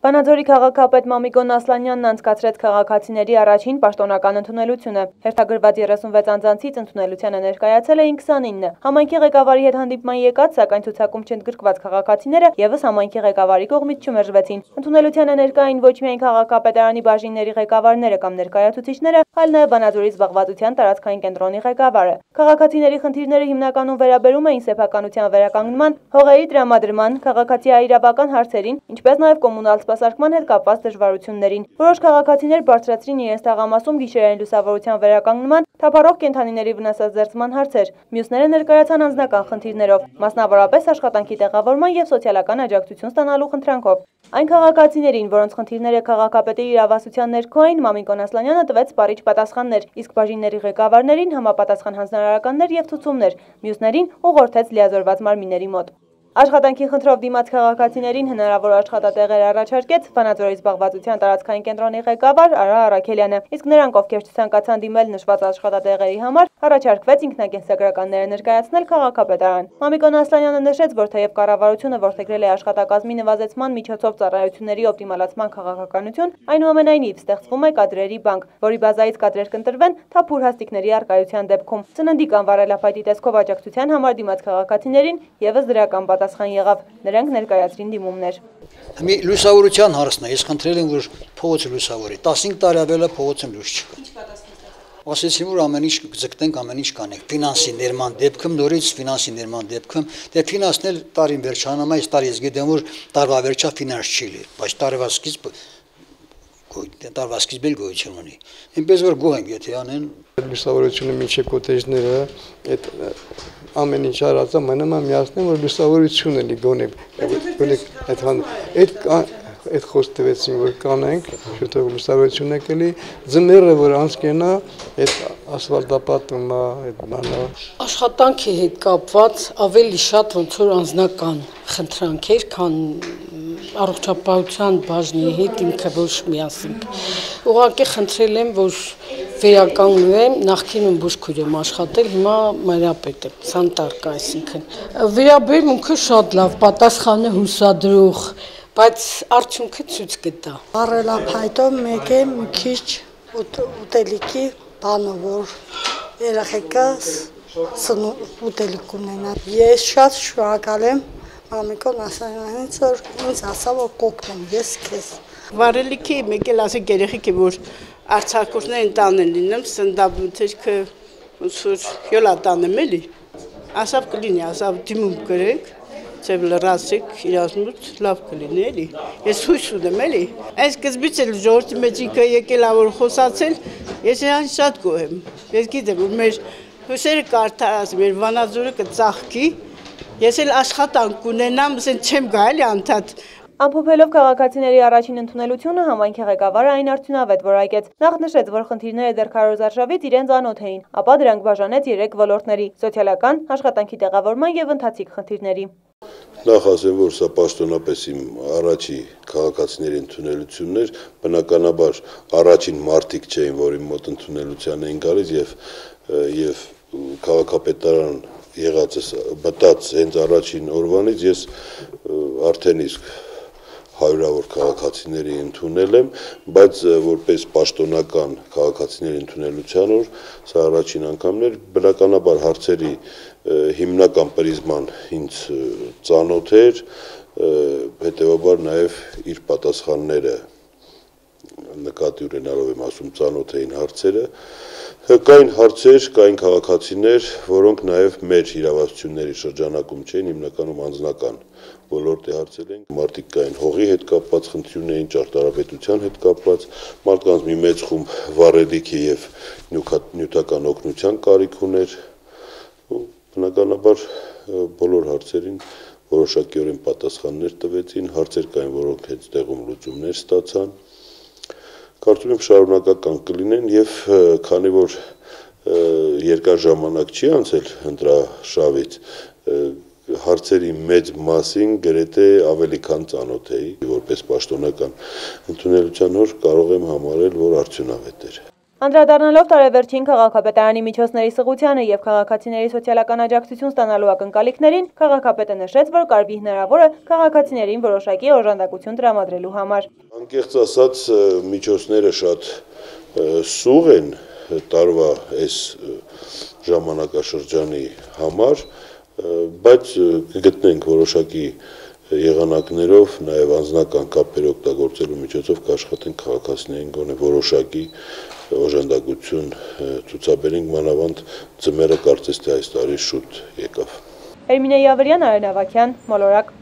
Վանաձորի քաղաքապետ Մամիկոն Ասլանյանն անցկացրեց քաղաքացիների առաջին պաշտոնական ընդունելությունը։ Հերթագրված 36 անձանցից ընդունելությանը ներկայացել էին 29։ Համայնքի ղեկավարի հետ հանդիպման եկած, սակայն ցուցակում չընդգրկված քաղաքացիները եւս համայնքի ղեկավարի կողմից չմերժվեցին։ Ընդունելությանը ներկա էին ոչ միայն քաղաքապետարանի բաժինների ղեկավարները կամ ներկայացուցիչները, այլ նաեւ Վանաձորի զբաղվածության տարածքային կենտրոնի ղեկավարը։ Քաղաքացիների խնդիրները հիմնականում վերաբերում էին սեփականության վերականգնման, հողերի տրամադրման, քաղաքացիաիրավական հարցերին, ինչպես նաեւ կոմունալ սպասարկման հետ կապված դժվարություններին։ Որոշ քաղաքացիներ բարձրացրին իրենց թաղամասում գիշերային լուսավորության վերականգնման, թափառող կենդանիների վնասազերծման հարցեր։ Մյուսները ներկայացան անձնական խնդիրներով, մասնավորապես աշխատանքի տեղավորման եւ սոցիալական աջակցություն ստանալու խնդրանքով։ Այն քաղաքացիներին, որոնց խնդիրները քաղաքապետի իրավասության ներքո էին, Մամիկոն Ասլանյանը տվեց սպառիչ պատասխաններ, իսկ բաժինների ղեկավարներին համապատասխան հանձնարարականներ եւ ցուցումներ, մյուսներին ուղղորդեց լիազորված մարմինների մոտ։ Աշխատանքի խնդրով դիմաց քաղաքացիներին հնարավոր աշխատատեղեր առաջարկեց Վանաձորի զբաղվածության տարածքային կենտրոնի ղեկավար Արա Արաքելյանը, իսկ նրանք, ովքեր չցանկացան դիմել նշված աշխատատեղերի համար, Առաջարկվեց ինքնակենսագրականները ներկայացնել քաղաքապետարան։ Մամիկոն Ասլանյանը նշեց, որ թեև կառավարությունը որդեգրել է աշխատակազմի նվազեցման միջոցով ծառայությունների օպտիմալացման քաղաքականություն, այնուամենայնիվ ստեղծվում է կադրերի բանկ, որի բազայից կադրեր կընտրվեն թափուր հաստիկների արկայության դեպքում։ Ծննդի կամ վարելապետի տեսքով աջակցության համար դիմաց քաղաքացիներին եւս դրական պատասխան եղավ։ Նրանք ներկայացրին դիմումներ։ Հիմի լուսավորության հարցն է, ես խնդրել եմ, որ փողոցը լուսավորի։ 15 տարի ավել է փողոցում լույս չկա ասեցին որ ամեն ինչ կձգտենք, ամեն ինչ կանենք։ Ֆինանսի ներման դեպքում նորից ֆինանսի ներման դեպքում դե ֆինանսն էլ տարին վերջանում է, այս տարի ես գիտեմ որ տարվա վերջա ֆինանս չի լի, բայց տարվա սկիզբ տարվա սկիզբել գոյություն ունի։ Այնպես որ գոհ եմ, եթե անեն լուսավորությունը միջի կոտեջները այդ ամեն ինչ արածը մնում է միացնեմ որ լուսավորությունը լի գոնե գոնե այդ այդ այդ խոսք տվեցին որ կանենք շուտով լուսավորությունը կլի ձմեռը որ անցկենա այդ ասֆալտապատումը այդ բանը աշխատանքի հետ կապված ավելի շատ ոնց որ անձնական խնդրանքեր քան առողջապահության բաժնի հետ ինքը ոչ միասին։ Ուղղակի խնդրել եմ, որ վերականգնվեմ, նախկինում բուժքույր եմ աշխատել, հիմա մանրապետ եմ, սանտարկա, այսինքն։ Վերաբերմունքը շատ լավ, պատասխանը հուսադրող, բայց արդյունքը ցույց կտա։ Առելափայտով մեկ է մի քիչ ուտելիքի բանը, որ երեխեքը ուտելիք ունենա։ Ես շատ շնորհակալ եմ Մամիկոն ասանից որ ինձ ասա որ կոկնեմ ես քեզ Վարելիքի մեկ էլ ասեք երեխեքի որ արցակուրներ տանեն լինեմ, սնդաբութերքը ոնց որ յոլա տանեմ էլի։ Ասավ կլինի, ասավ դիմում գրեք, ծև լրացեք իրազմուտ լավ կլինի էլի։ Ես հույս ունեմ էլի։ Այս սկզբից էլ ժողովրդի մեջ ինքը եկել ա որ խոսացել, ես իրան շատ գոհ եմ։ Ես գիտեմ որ մեր հույսերը կարդարած, մեր վանաձորը կծաղկի, ես էլ աշխատանք ունենամ, ասեն չեմ գա էլի անդադ Ամփոփելով քաղաքացիների առաջին ընդունելությունը համայնքի ղեկավարը այն արդյունավետ որակեց։ Նախ նշեց, որ խնդիրները դեռ քարոզարշավից իրենց անոթ էին, ապա դրանք բաժանեց 3 ոլորտների՝ սոցիալական, աշխատանքի տեղավորման եւ ընթացիկ խնդիրների։ Նախ ասեմ, որ սա պաշտոնապես իմ առաջի քաղաքացիների ընդունելություններ, բնականաբար առաջին մարտիկ չէին, որ իմ մոտ ընդունելության էին գալիս եւ եւ քաղաքապետարան եղածս բտած հենց առաջին օրվանից ես արդեն իսկ հարյուրավոր քաղաքացիների ընդունել եմ, բայց որպես պաշտոնական քաղաքացիների ընդունելության օր սա առաջին անգամն էր, բնականաբար հարցերի հիմնական պրիզման ինձ ծանոթ էր, հետեւաբար նաև իր պատասխանները նկատի ունենալով եմ ասում ծանոթ էին հարցերը կային հարցեր, կային քաղաքացիներ, որոնք նաև մեր իրավասությունների շրջանակում չէին, հիմնականում անձնական ոլորտի հարցեր են, մարդիկ կային հողի հետ կապված խնդիրներ էին, ճարտարապետության հետ կապված, մարդկանց մի մեծ խումբ վառելիքի եւ նյութական օգնության կարիք ուներ։ Բնականաբար բոլոր հարցերին որոշակիորեն պատասխաններ տվեցին, հարցեր կային, որոնք հենց տեղում լուծումներ ստացան կարծում եմ շարունակական կլինեն եւ քանի որ երկար ժամանակ չի անցել ընտրաշավից հարցերի մեծ մասին գրեթե ավելի քան ծանոթ էի որպես պաշտոնական ընդունելության օր կարող եմ համարել որ արդյունավետ էր Անդրադառնալով տարեվերջին քաղաքապետարանի միջոցների սղությանը եւ քաղաքացիների սոցիալական աջակցություն ստանալու ակնկալիքներին, քաղաքապետը նշեց, որ կարվի հնարավոր է քաղաքացիներին որոշակի օժանդակություն տրամադրելու համար։ Անկեղծ ասած, միջոցները շատ սուղ են տարվա այս ժամանակաշրջանի համար, բայց կգտնենք որոշակի եղանակներով, նաև անձնական կապեր օգտագործելու միջոցով կաշխատենք քաղաքացիներին գոնե որոշակի օժանդակություն ցուցաբերենք մանավանդ ծմերը կարծես թե այս տարի շուտ եկավ։ Էրմինե Յավրյան, Արեն Ավակյան, Մոլորակ